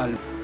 القلب